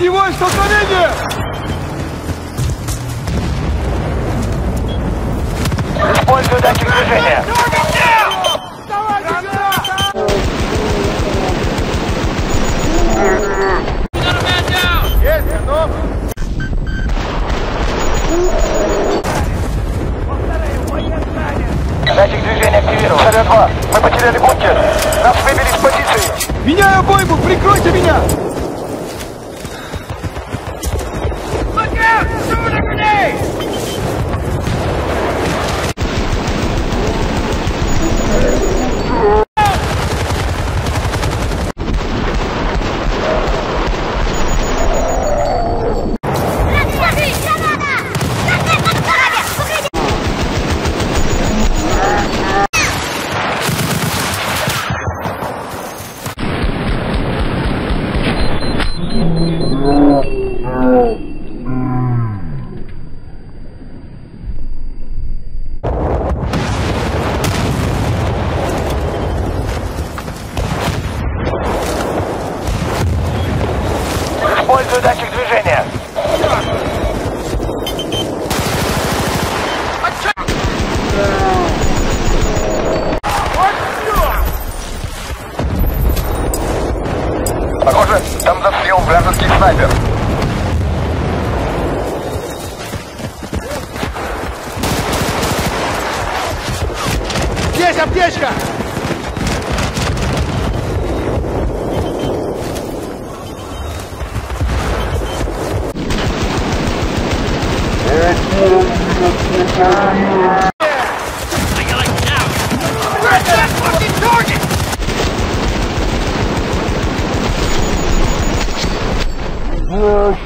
Огневое столкновение! Использую датчик движения. Есть, готов! Датчик движения активирован. Царя 2. Мы потеряли бункер. Нас выбили с позиции. Меняю обойму! Прикройте меня! Там застрял вражеский снайпер. Здесь аптечка!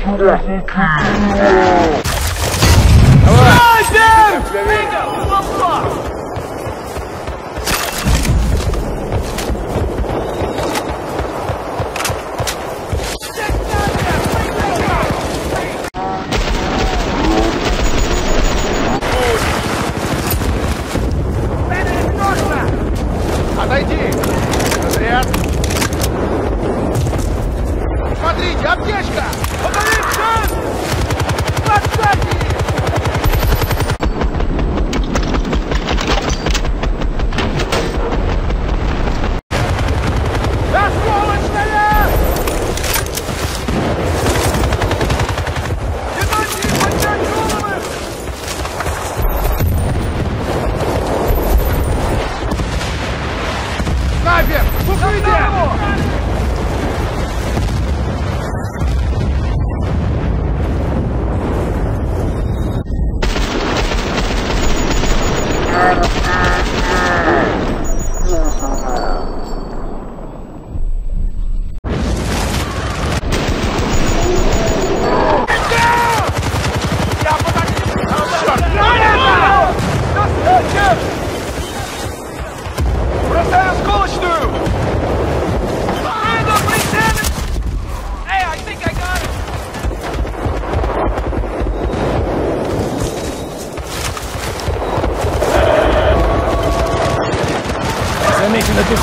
Снайпер! Отойди!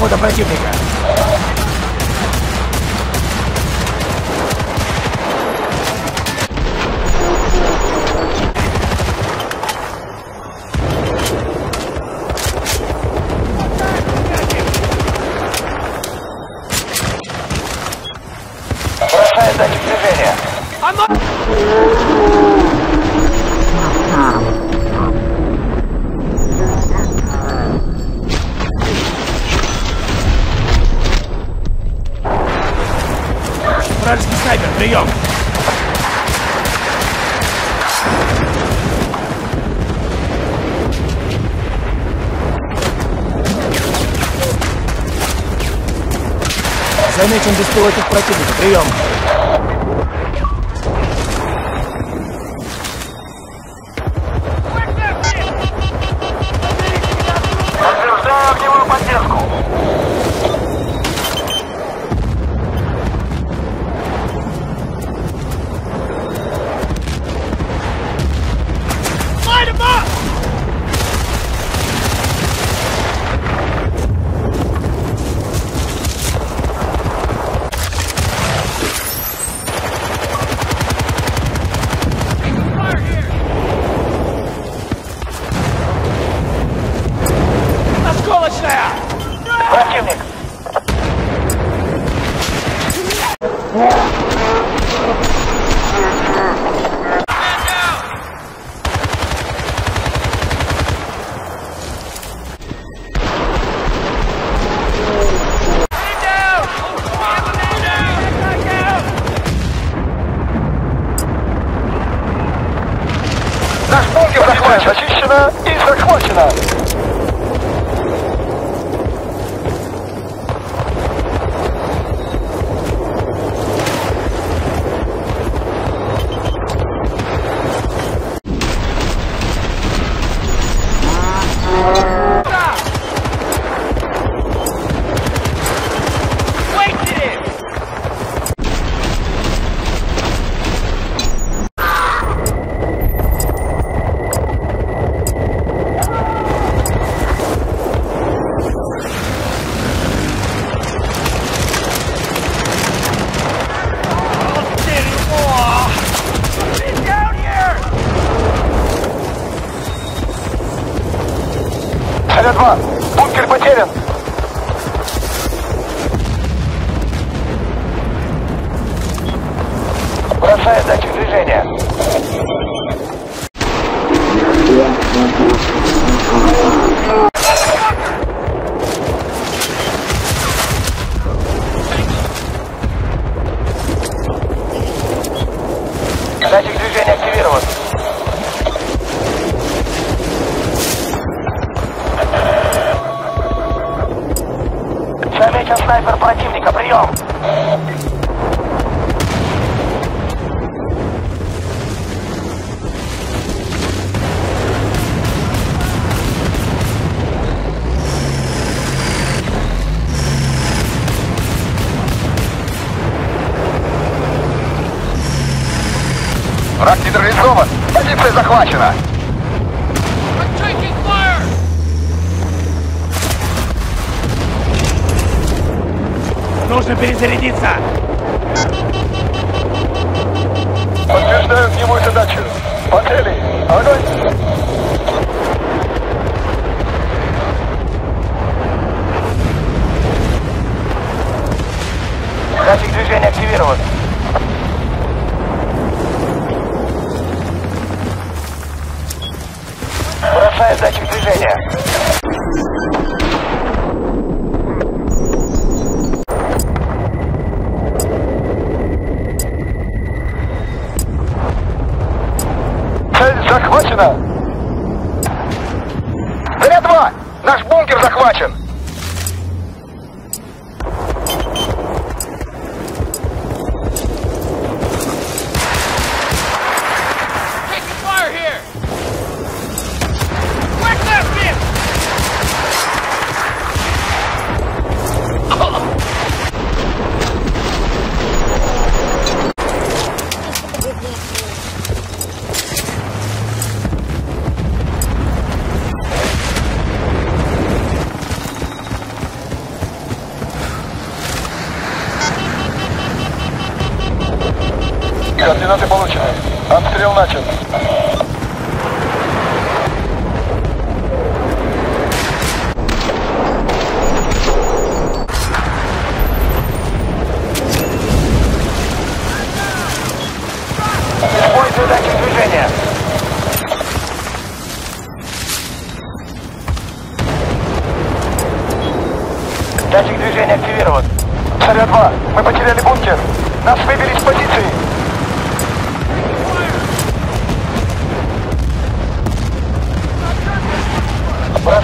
Замечена пехота противника. Бросаю Вражеский снайпер, прием! Замечен беспилотник противника, прием! Замечен снайпер противника, прием! Враг нейтрализован! Позиция захвачена! Нужно перезарядиться! Подтверждаю огневую задачу. Панели, огонь! Датчик движения активирован. Бросаю датчик движения. Бункер захвачен!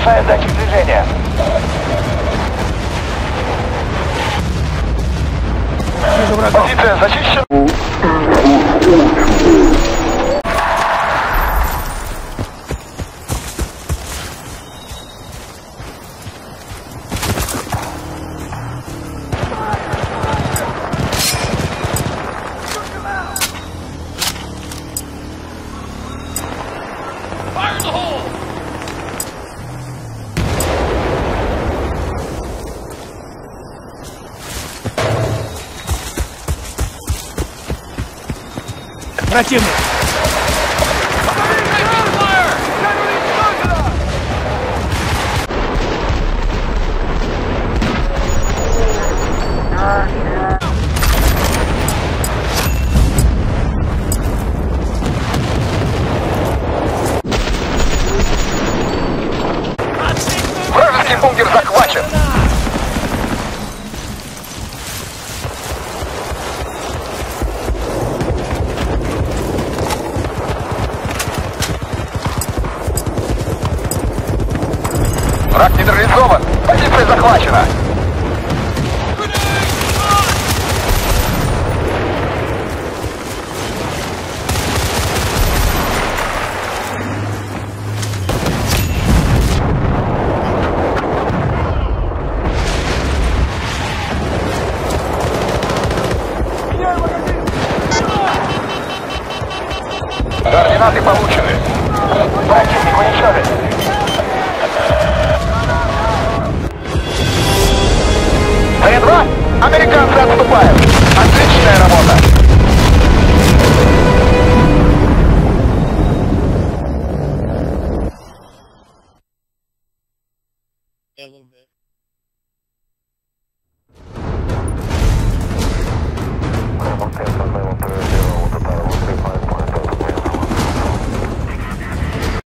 Бросаю датчик движения. Позиция зачищена. Противник! Захвачена. America.